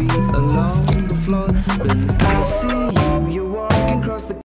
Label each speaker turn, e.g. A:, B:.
A: feet along the floor. Then I see you,